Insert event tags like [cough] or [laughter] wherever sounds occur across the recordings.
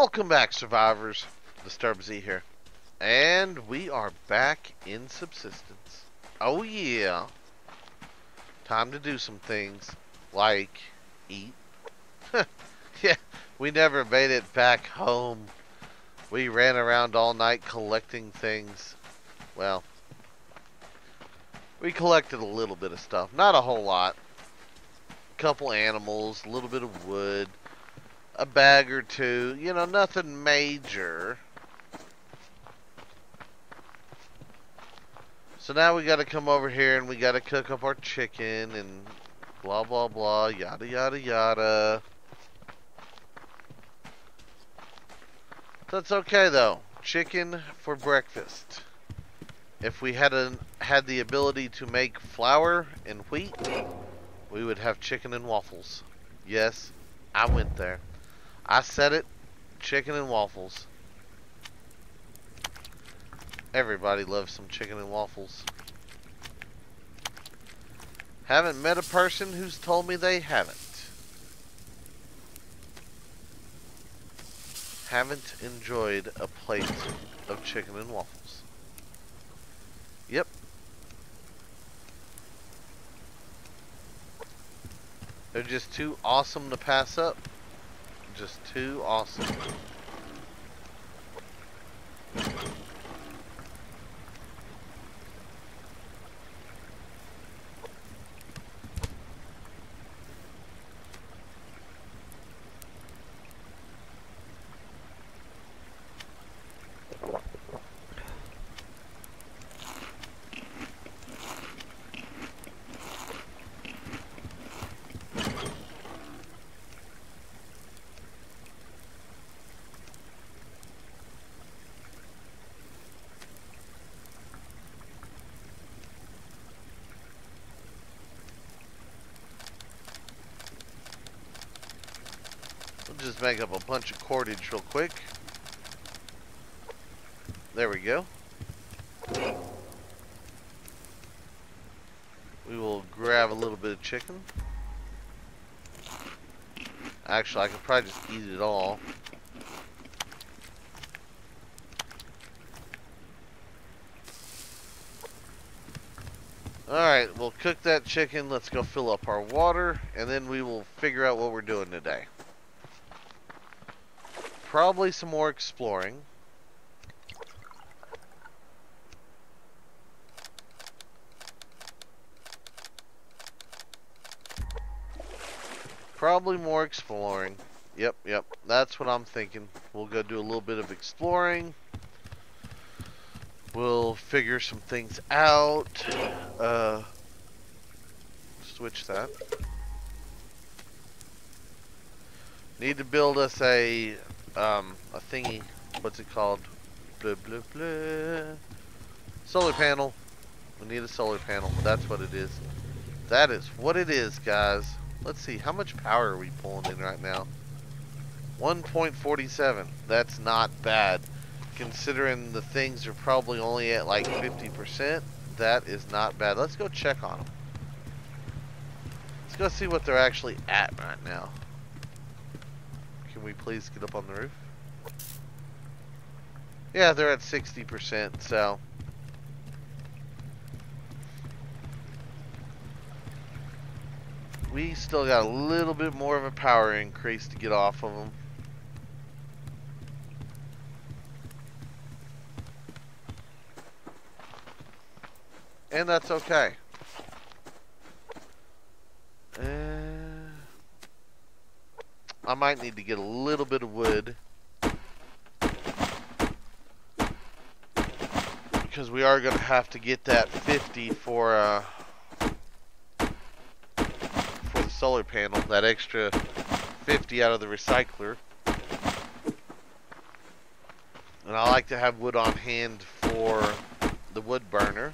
Welcome back, survivors. DisturbedZ here. And we are back in subsistence. Oh yeah. Time to do some things like eat. [laughs] yeah, we never made it back home. We ran around all night collecting things. Well, we collected a little bit of stuff. Not a whole lot. A couple animals, a little bit of wood, a bag or two. You know, nothing major. So now we got to come over here and we got to cook up our chicken and blah blah blah, yada yada yada. That's okay though. Chicken for breakfast. If we had a, had the ability to make flour and wheat, we would have chicken and waffles. Yes, I went there. I said it. Chicken and waffles. Everybody loves some chicken and waffles. Haven't met a person who's told me they haven't. Haven't enjoyed a plate of chicken and waffles. Yep. They're just too awesome to pass up. Just too awesome. Just make up a bunch of cordage real quick. There we go. We will grab a little bit of chicken. Actually, I could probably just eat it all. Alright, we'll cook that chicken. Let's go fill up our water, and then we will figure out what we're doing today probably some more exploring. Probably more exploring. Yep, yep. That's what I'm thinking. We'll go do a little bit of exploring. We'll figure some things out. Uh, switch that. Need to build us a um, a thingy. What's it called? Blah, blah, blah. Solar panel. We need a solar panel. That's what it is. That is what it is, guys. Let's see. How much power are we pulling in right now? 1.47. That's not bad. Considering the things are probably only at like 50%, that is not bad. Let's go check on them. Let's go see what they're actually at right now. Can we please get up on the roof? Yeah, they're at 60%, so... We still got a little bit more of a power increase to get off of them. And that's okay. I might need to get a little bit of wood. Because we are going to have to get that 50 for, uh, for the solar panel. That extra 50 out of the recycler. And I like to have wood on hand for the wood burner.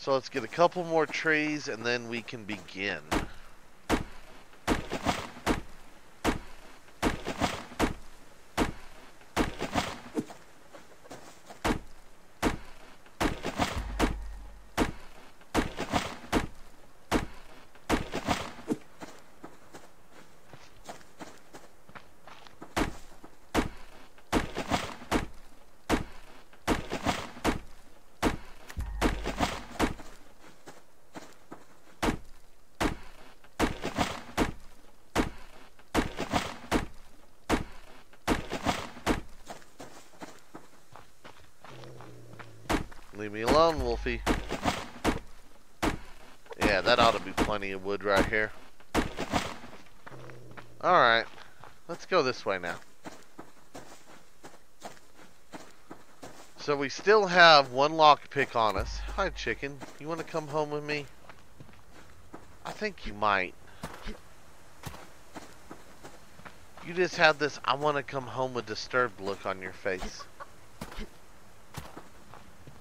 So let's get a couple more trees and then we can begin. Leave me alone, Wolfie. Yeah, that ought to be plenty of wood right here. Alright. Let's go this way now. So we still have one lockpick on us. Hi, chicken. You want to come home with me? I think you might. You just have this I want to come home with disturbed look on your face.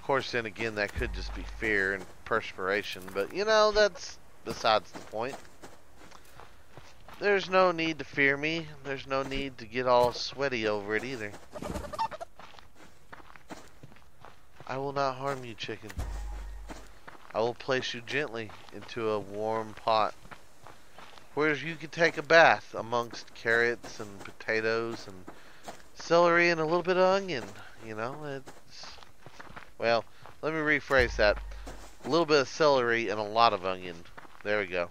Course, then again, that could just be fear and perspiration, but you know, that's besides the point. There's no need to fear me. There's no need to get all sweaty over it either. I will not harm you, chicken. I will place you gently into a warm pot where you can take a bath amongst carrots and potatoes and celery and a little bit of onion. You know, it's well. Let me rephrase that: a little bit of celery and a lot of onion. There we go.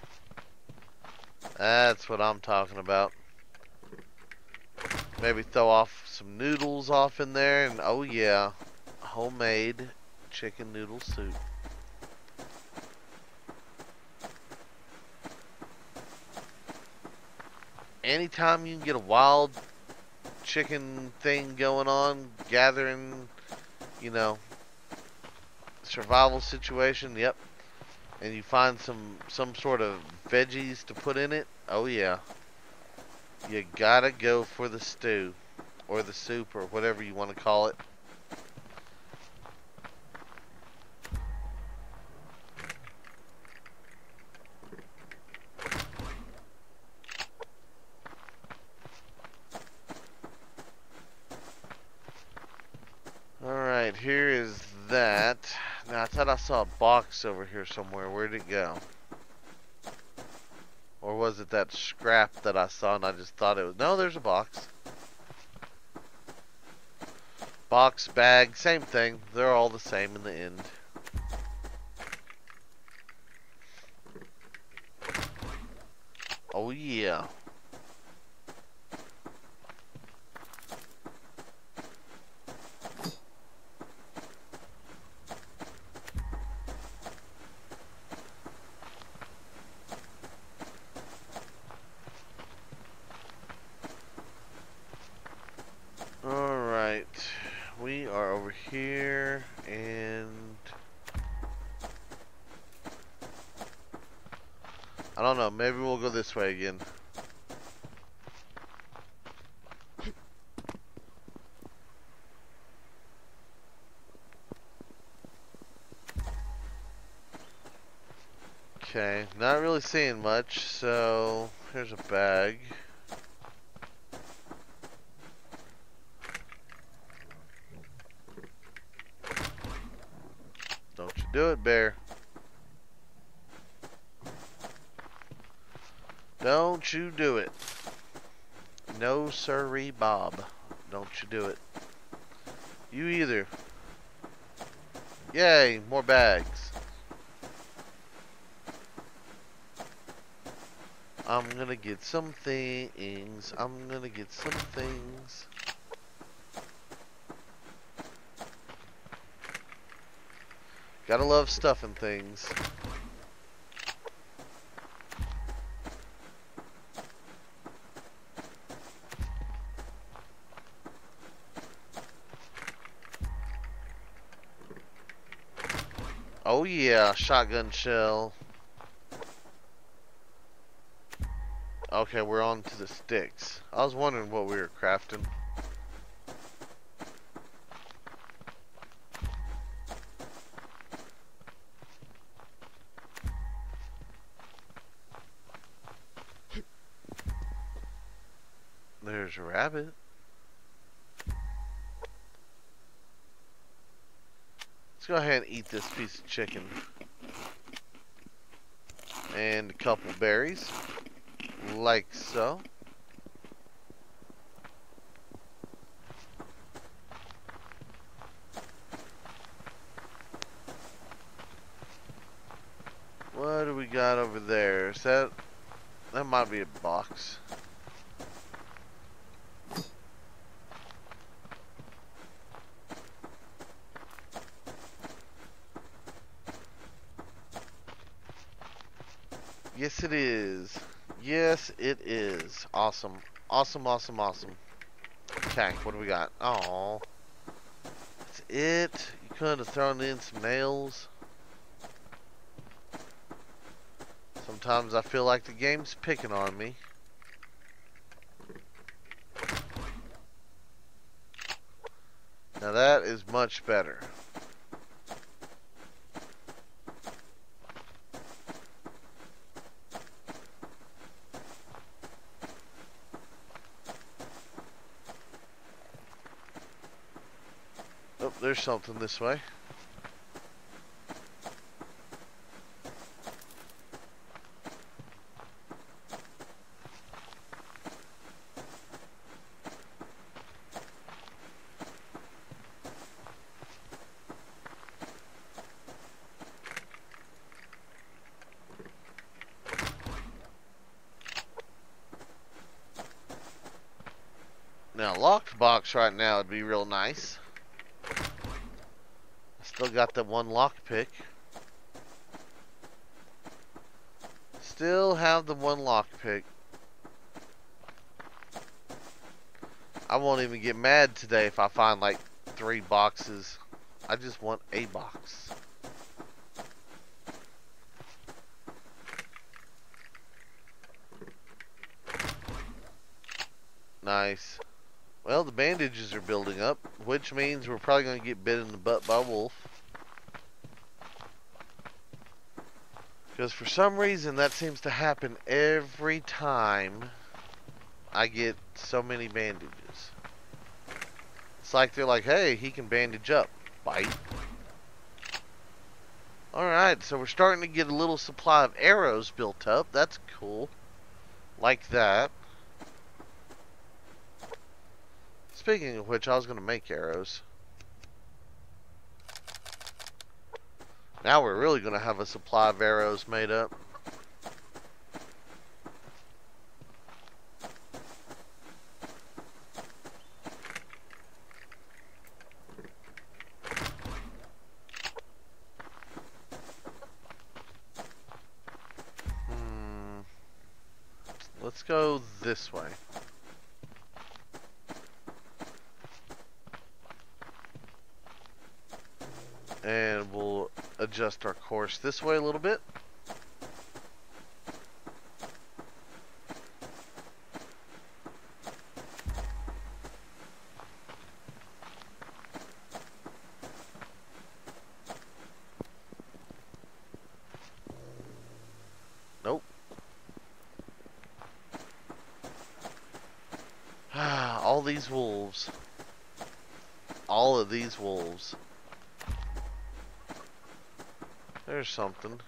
That's what I'm talking about. Maybe throw off some noodles off in there, and oh yeah, homemade chicken noodle soup. anytime you can get a wild chicken thing going on, gathering, you know, survival situation, yep. And you find some some sort of veggies to put in it, oh yeah. You gotta go for the stew or the soup or whatever you want to call it. here is that. Now, I thought I saw a box over here somewhere. Where'd it go? Or was it that scrap that I saw and I just thought it was... No, there's a box. Box, bag, same thing. They're all the same in the end. Oh, yeah. Maybe we'll go this way again. Okay, not really seeing much, so here's a bag. Don't you do it, bear. Don't you do it. No sirree, Bob. Don't you do it. You either. Yay, more bags. I'm gonna get some things. I'm gonna get some things. Gotta love stuffing things. Oh yeah, shotgun shell. Okay, we're on to the sticks. I was wondering what we were crafting. There's a rabbit. go ahead and eat this piece of chicken. And a couple berries. Like so. What do we got over there? Is that... That might be a box. Yes, it is. Yes, it is. Awesome. Awesome, awesome, awesome. Okay, what do we got? Oh, That's it. You could have thrown in some nails. Sometimes I feel like the game's picking on me. Now that is much better. Oh, there's something this way. Now, locked box right now would be real nice. Still got the one lockpick. Still have the one lockpick. I won't even get mad today if I find like three boxes. I just want a box. Nice. Well, the bandages are building up, which means we're probably going to get bit in the butt by a wolf. Because for some reason, that seems to happen every time I get so many bandages. It's like they're like, hey, he can bandage up. Bite. Alright, so we're starting to get a little supply of arrows built up. That's cool. Like that. Speaking of which, I was going to make arrows. Now we're really going to have a supply of arrows made up. Hmm. Let's go this way. and we'll adjust our course this way a little bit. Nope. Ah, [sighs] all these wolves. All of these wolves. There's something.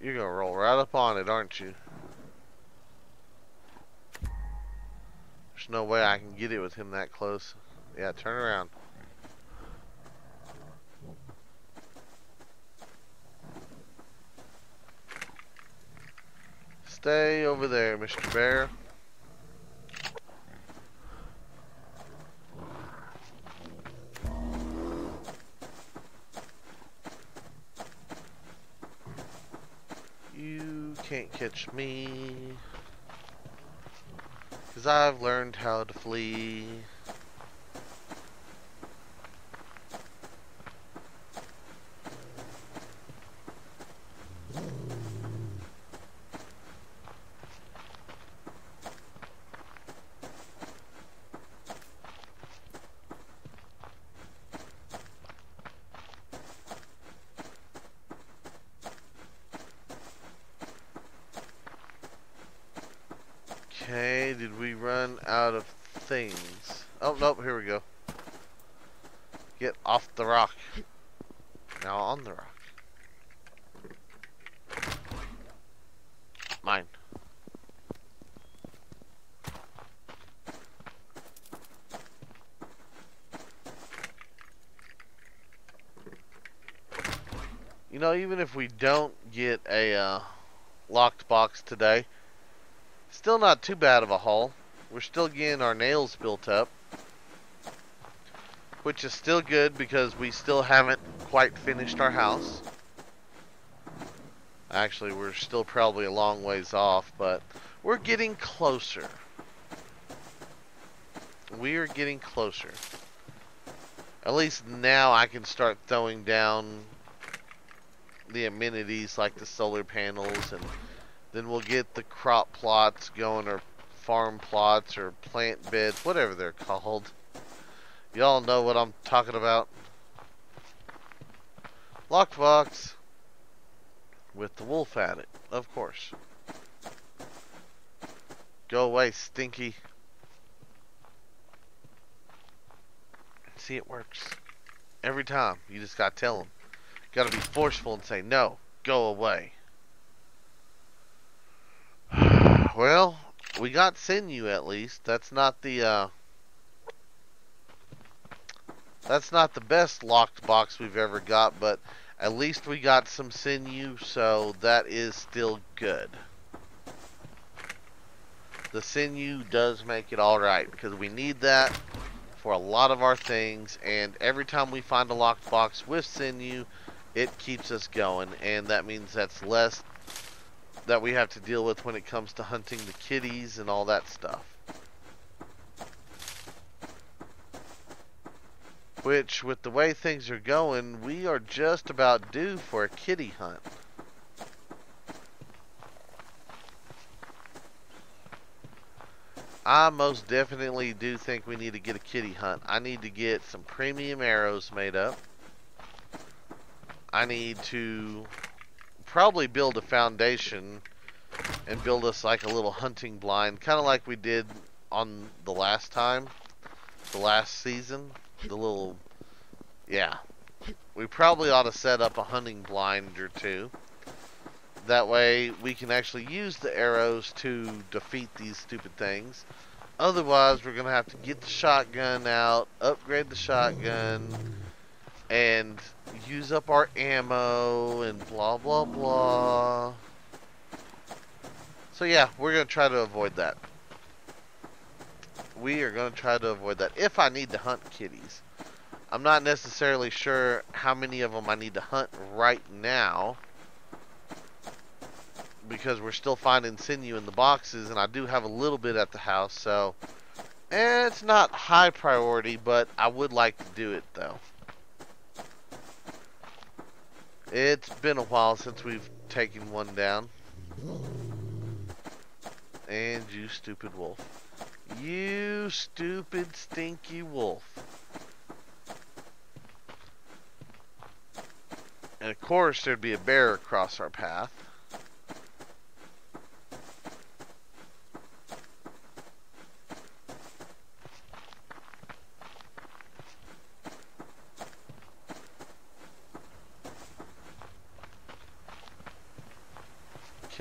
You're gonna roll right up on it, aren't you? There's no way I can get it with him that close. Yeah, turn around. Stay over there, Mr. Bear. You can't catch me. Cause I've learned how to flee. Okay, did we run out of things? Oh, nope, here we go. Get off the rock. Now on the rock. Mine. You know, even if we don't get a uh, locked box today, Still not too bad of a haul. We're still getting our nails built up. Which is still good because we still haven't quite finished our house. Actually, we're still probably a long ways off, but we're getting closer. We are getting closer. At least now I can start throwing down the amenities like the solar panels and then we'll get the crop plots going or farm plots or plant beds, whatever they're called. Y'all know what I'm talking about. Locked box with the wolf at it, of course. Go away, stinky. See, it works. Every time. You just gotta tell them. Gotta be forceful and say, no, go away. [sighs] well, we got sinew at least. That's not the, uh... That's not the best locked box we've ever got, but at least we got some sinew, so that is still good. The sinew does make it alright, because we need that for a lot of our things, and every time we find a locked box with sinew, it keeps us going, and that means that's less that we have to deal with when it comes to hunting the kitties and all that stuff. Which, with the way things are going, we are just about due for a kitty hunt. I most definitely do think we need to get a kitty hunt. I need to get some premium arrows made up. I need to probably build a foundation and build us like a little hunting blind, kind of like we did on the last time, the last season. The little, yeah. We probably ought to set up a hunting blind or two. That way we can actually use the arrows to defeat these stupid things. Otherwise, we're going to have to get the shotgun out, upgrade the shotgun, and use up our ammo, and blah, blah, blah. So yeah, we're to try to avoid that. We are to try to avoid that if I need to hunt kitties. I'm not necessarily sure how many of them I need to hunt right now because we're still finding sinew in the boxes, and I do have a little bit at the house, so eh, it's not high priority, but I would like to do it, though. It's been a while since we've taken one down. And you stupid wolf. You stupid stinky wolf. And of course there'd be a bear across our path.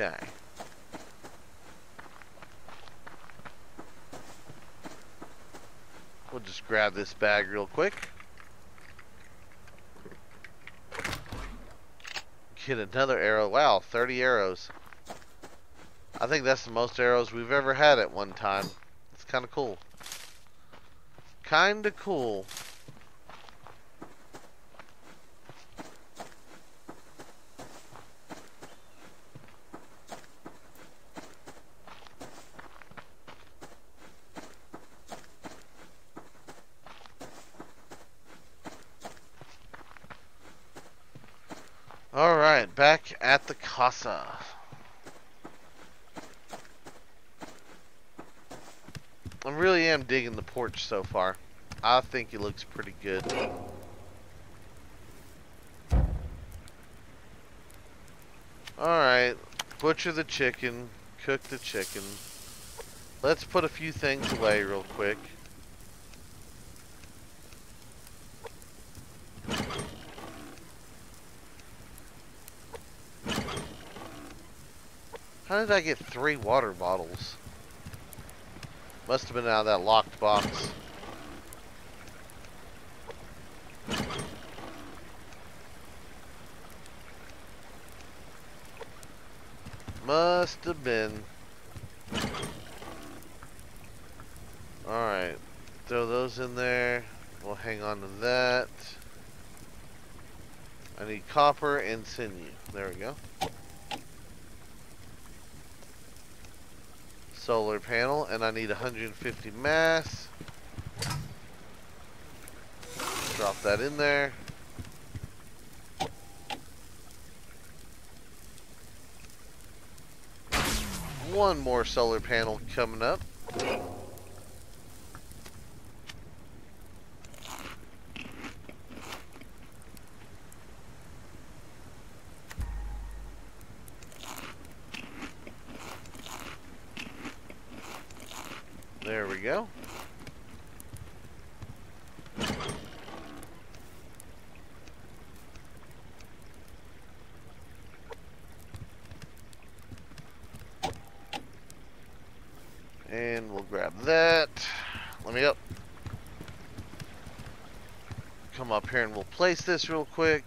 Okay. We'll just grab this bag real quick. Get another arrow. Wow, 30 arrows. I think that's the most arrows we've ever had at one time. It's kind of cool. Kind of cool. Alright, back casa. I really am digging the porch so far. I think it looks pretty good. Alright, butcher the chicken, cook the chicken. Let's put a few things away real quick. How did I get three water bottles? Must have been out of that locked box. Must have been. Alright. Throw those in there. We'll hang on to that. I need copper and sinew. There we go. Solar panel, and I need 150 mass. Drop that in there. One more solar panel coming up. There we go. And we'll grab that. Let me up. Come up here and we'll place this real quick.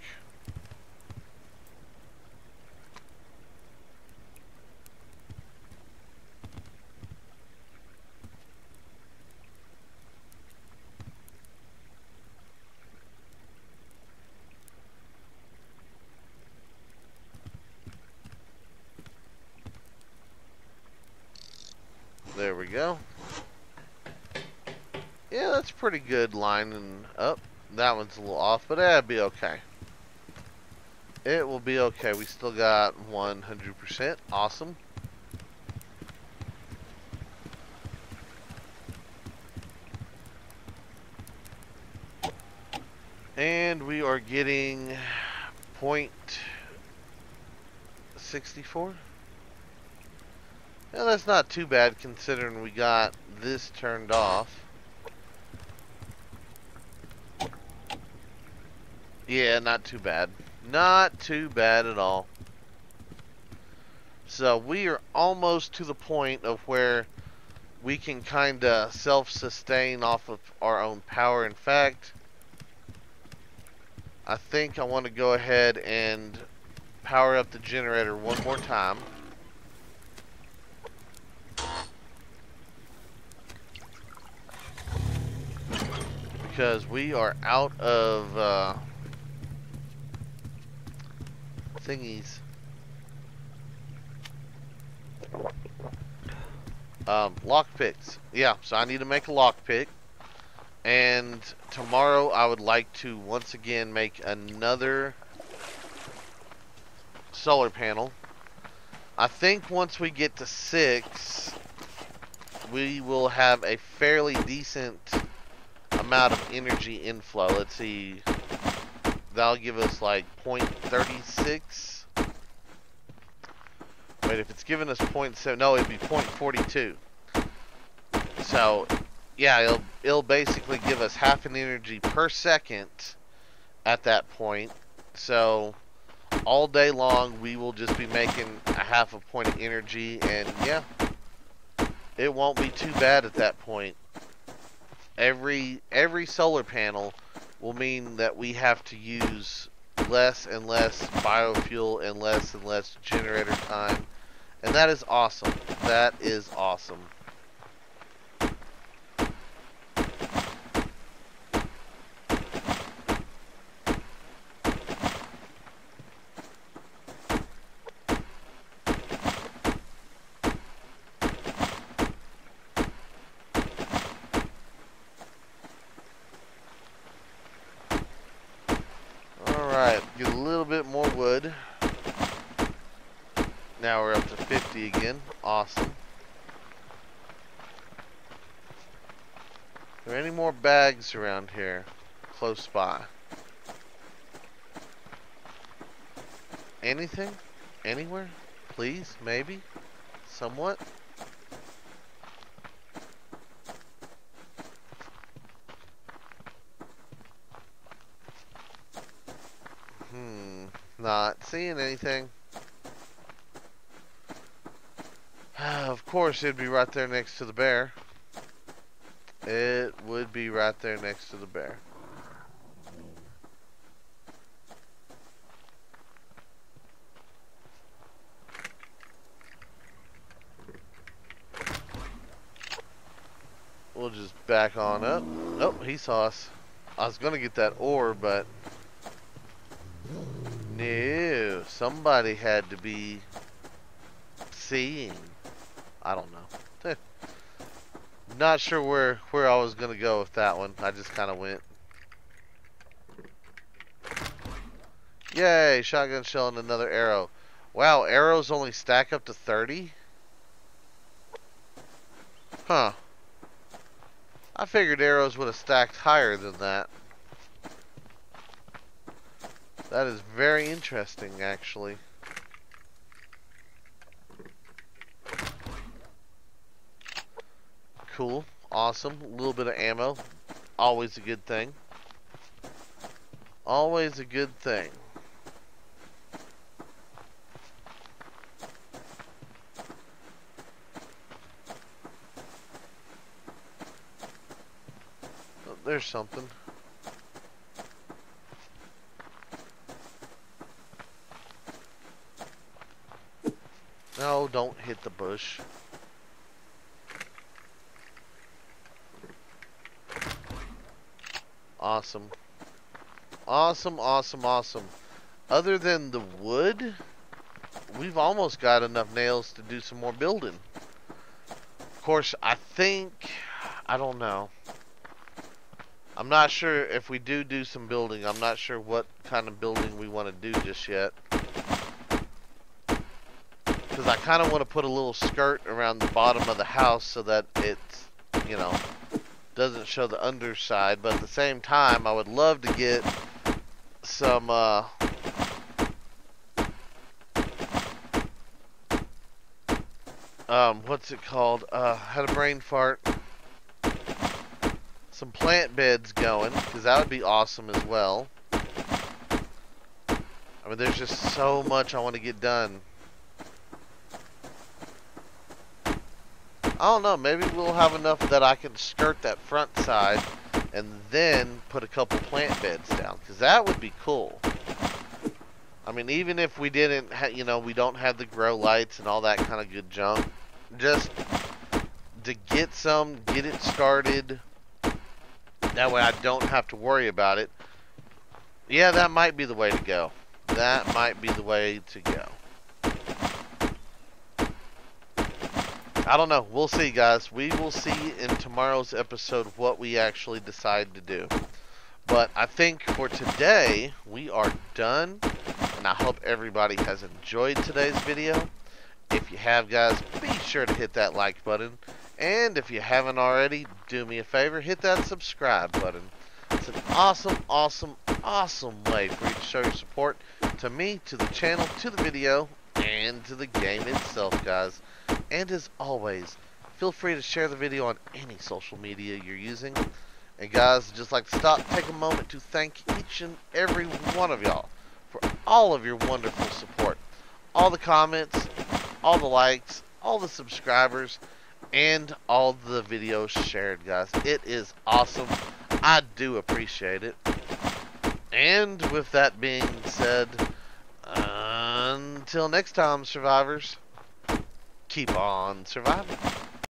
There we go. Yeah, that's pretty good lining up. That one's a little off, but eh, that'd be okay. It will be okay. We still got 100%. Awesome. And we are getting point 64. Yeah, that's not too bad considering we got this turned off. Yeah, not too bad. Not too bad at all. So we are almost to the point of where we can kind of self-sustain off of our own power. In fact, I think I want to go ahead and power up the generator one more time. Because we are out of uh, thingies. Um, lockpicks. Yeah, so I need to make a lockpick. And tomorrow I would like to once again make another solar panel. I think once we get to six, we will have a fairly decent amount of energy inflow. Let's see. That'll give us like 0.36. Wait, if it's giving us 0.7, no, it'd be 0.42. So, yeah, it'll, it'll basically give us half an energy per second at that point. So, all day long, we will just be making a half a point of energy, and yeah, it won't be too bad at that point. Every every solar panel will mean that we have to use less and less biofuel and less and less generator time, and that is awesome. That is awesome. Alright, get a little bit more wood. Now we're up to 50 again. Awesome. Are there any more bags around here? Close by. Anything? Anywhere? Please? Maybe? Somewhat? Hmm. Not seeing anything. of course, it'd be right there next to the bear. It would be right there next to the bear. We'll just back on up. Oh, he saw us. I was gonna get that ore, but no, somebody had to be seeing. I don't know. Not sure where where I was gonna go with that one. I just kind of went. Yay! Shotgun shell and another arrow. Wow, arrows only stack up to 30? Huh. I figured arrows would have stacked higher than that. That is very interesting, actually. Cool. Awesome. A little bit of ammo. Always a good thing. Always a good thing. Oh, there's something. No, don't hit the bush. Awesome. Awesome, awesome, awesome. Other than the wood, we've almost got enough nails to do some more building. Of course, I think, I don't know. I'm not sure if we do do some building, I'm not sure what kind of building we want to do just yet. Because I kind of want to put a little skirt around the bottom of the house so that it's, you know, doesn't show the underside. But at the same time, I would love to get some, uh, um, what's it called? Uh, had a brain fart. Some plant beds going, because that would be awesome as well. I mean, there's just so much I want to get done. I don't know, maybe we'll have enough that I can skirt that front side and then put a couple plant beds down, because that would be cool. I mean, even if we didn't, have you know, we don't have the grow lights and all that kind of good junk, just to get some, get it started, that way I don't have to worry about it. Yeah, that might be the way to go. That might be the way to go. I don't know. We'll see, guys. We will see in tomorrow's episode what we actually decide to do. But I think for today, we are done. And I hope everybody has enjoyed today's video. If you have, guys, be sure to hit that like button. And if you haven't already, do me a favor, hit that subscribe button. It's an awesome, awesome, awesome way for you to show your support to me, to the channel, to the video, and to the game itself, guys. And as always, feel free to share the video on any social media you're using. And guys, just like to stop, take a moment to thank each and every one of y'all for all of your wonderful support. All the comments, all the likes, all the subscribers, and all the videos shared, guys. It is awesome. I do appreciate it. And with that being said, until next time, survivors keep on surviving.